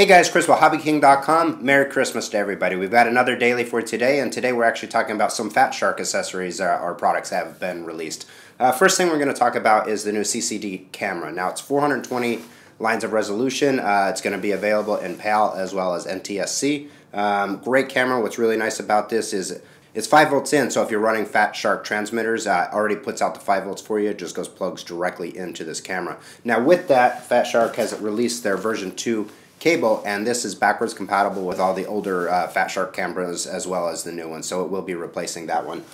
Hey guys, Chris with HobbyKing.com. Merry Christmas to everybody. We've got another daily for today, and today we're actually talking about some Fat Shark accessories uh, or products that have been released. Uh, first thing we're going to talk about is the new CCD camera. Now it's 420 lines of resolution. Uh, it's going to be available in PAL as well as NTSC. Um, great camera. What's really nice about this is it's 5 volts in, so if you're running Fat Shark transmitters, uh, already puts out the 5 volts for you. It just goes plugs directly into this camera. Now with that, Fat Shark has released their version 2 cable, and this is backwards compatible with all the older uh, Fat Shark cameras as well as the new one, so it will be replacing that one.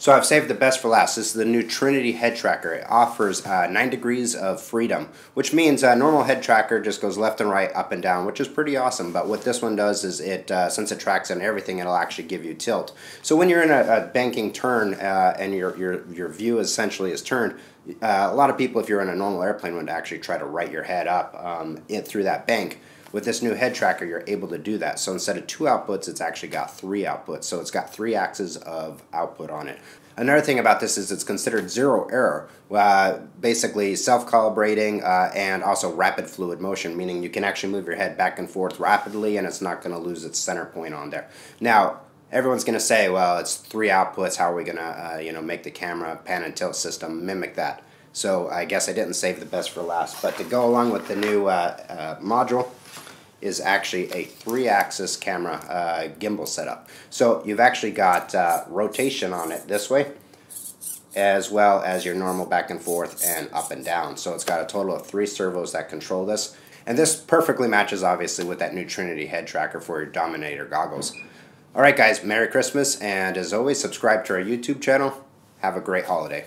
So I've saved the best for last. This is the new Trinity head tracker. It offers uh, 9 degrees of freedom, which means a normal head tracker just goes left and right, up and down, which is pretty awesome. But what this one does is it, uh, since it tracks on everything, it'll actually give you tilt. So when you're in a, a banking turn uh, and your, your, your view essentially is turned, uh, a lot of people, if you're in a normal airplane, would actually try to right your head up um, through that bank. With this new head tracker, you're able to do that. So instead of two outputs, it's actually got three outputs. So it's got three axes of output on it. Another thing about this is it's considered zero error, uh, basically self-calibrating uh, and also rapid fluid motion, meaning you can actually move your head back and forth rapidly and it's not going to lose its center point on there. Now, everyone's going to say, well, it's three outputs, how are we going to uh, you know, make the camera pan and tilt system mimic that? So I guess I didn't save the best for last. But to go along with the new uh, uh, module, is actually a three-axis camera uh, gimbal setup. So you've actually got uh, rotation on it this way, as well as your normal back and forth and up and down. So it's got a total of three servos that control this. And this perfectly matches, obviously, with that new Trinity head tracker for your Dominator goggles. All right, guys, Merry Christmas, and as always, subscribe to our YouTube channel. Have a great holiday.